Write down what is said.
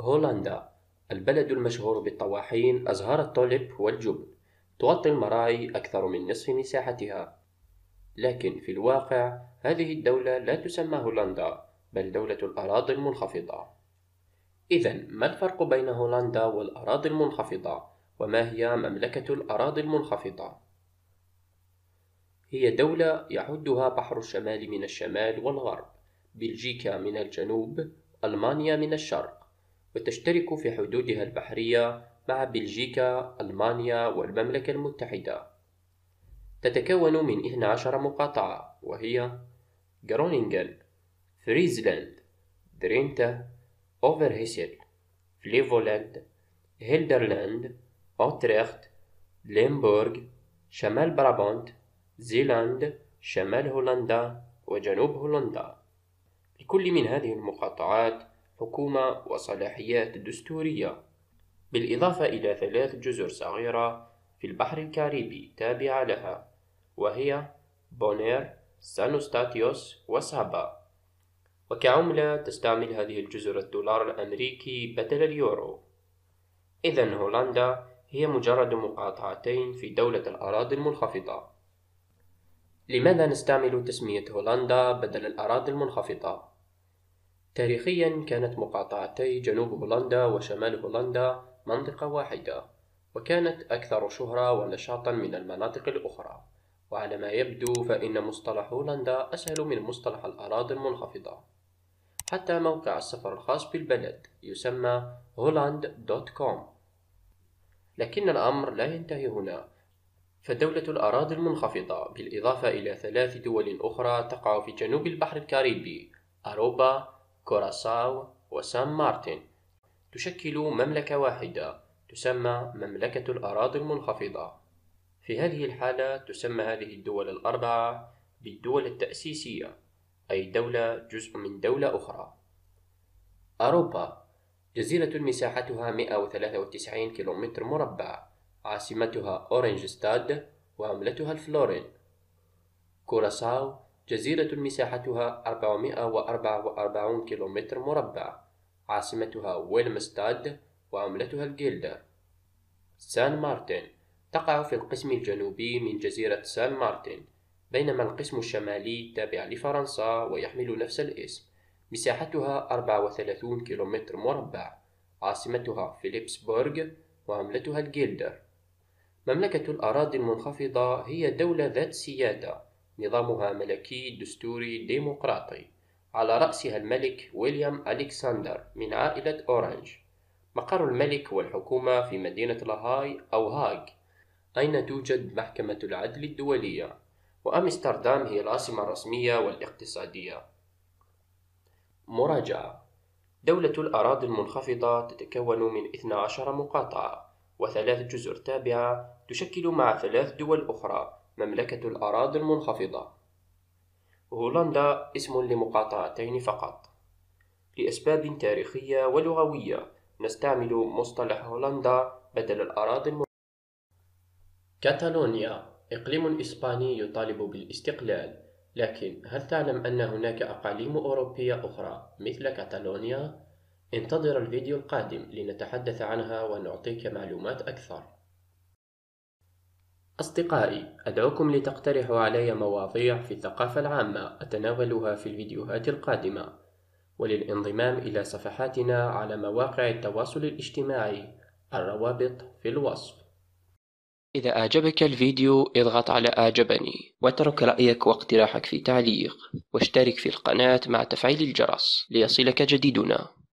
هولندا البلد المشهور بالطواحين أزهار التوليب والجبن تغطي المراعي أكثر من نصف مساحتها لكن في الواقع هذه الدولة لا تسمى هولندا بل دولة الأراضي المنخفضة إذا ما الفرق بين هولندا والأراضي المنخفضة؟ وما هي مملكة الأراضي المنخفضة؟ هي دولة يحدها بحر الشمال من الشمال والغرب بلجيكا من الجنوب ألمانيا من الشرق وتشترك في حدودها البحرية مع بلجيكا ألمانيا والمملكة المتحدة. تتكون من 12 مقاطعة وهي غرونينغن فريزلاند درينتا أوفرهيسل فليفولاند هيلدرلاند أوتريخت ليمبورغ شمال برابونت زيلاند شمال هولندا وجنوب هولندا. لكل من هذه المقاطعات حكومة وصلاحيات دستورية. بالإضافة إلى ثلاث جزر صغيرة في البحر الكاريبي تابعة لها وهي بونير سانت أوستاتيوس وسابا وكعملة تستعمل هذه الجزر الدولار الأمريكي بدل اليورو. إذا هولندا هي مجرد مقاطعتين في دولة الأراضي المنخفضة. لماذا نستعمل تسمية هولندا بدل الأراضي المنخفضة؟ تاريخيا كانت مقاطعتي جنوب هولندا وشمال هولندا منطقة واحدة وكانت أكثر شهرة ونشاطا من المناطق الأخرى. وعلى ما يبدو فإن مصطلح هولندا أسهل من مصطلح الأراضي المنخفضة. حتى موقع السفر الخاص بالبلد يسمى Holland dot com. لكن الأمر لا ينتهي هنا. فدولة الأراضي المنخفضة بالإضافة إلى ثلاث دول أخرى تقع في جنوب البحر الكاريبي أروبا كوراساو وسان مارتن. تشكل مملكة واحدة تسمى مملكة الأراضي المنخفضة. في هذه الحالة تسمى هذه الدول الأربعة بالدول التأسيسية أي دولة جزء من دولة أخرى. أروبا جزيرة مساحتها 193 كيلومتر مربع عاصمتها أورنجستاد وعملتها الفلورين. كوراساو جزيرة مساحتها 444 كيلومتر مربع عاصمتها ويلمستاد وعملتها الجيلدر سان مارتن. تقع في القسم الجنوبي من جزيرة سان مارتن بينما القسم الشمالي تابع لفرنسا ويحمل نفس الاسم. مساحتها 34 كيلومتر مربع عاصمتها فيليبسبورغ وعملتها الجيلدر مملكة الأراضي المنخفضة هي دولة ذات سيادة. نظامها ملكي دستوري ديمقراطي. على رأسها الملك ويليام ألكسندر من عائلة أورانج مقر الملك والحكومة في مدينة لاهاي أو هاغ أين توجد محكمة العدل الدولية؟ وأمستردام هي العاصمة الرسمية والاقتصادية. مراجعة. دولة الأراضي المنخفضة تتكون من 12 مقاطعة وثلاث جزر تابعة تشكل مع ثلاث دول أخرى. مملكة الأراضي المنخفضة. هولندا اسم لمقاطعتين فقط. لأسباب تاريخية ولغوية نستعمل مصطلح هولندا بدل الأراضي المنخفضة كاتالونيا إقليم إسباني يطالب بالاستقلال. لكن هل تعلم أن هناك أقاليم أوروبية أخرى مثل كاتالونيا؟ انتظر الفيديو القادم لنتحدث عنها ونعطيك معلومات أكثر. أصدقائي أدعوكم لتقترحوا علي مواضيع في الثقافة العامة أتناولها في الفيديوهات القادمة. وللانضمام إلى صفحاتنا على مواقع التواصل الاجتماعي الروابط في الوصف. إذا أعجبك الفيديو اضغط على أعجبني واترك رأيك واقتراحك في تعليق واشترك في القناة مع تفعيل الجرس ليصلك جديدنا.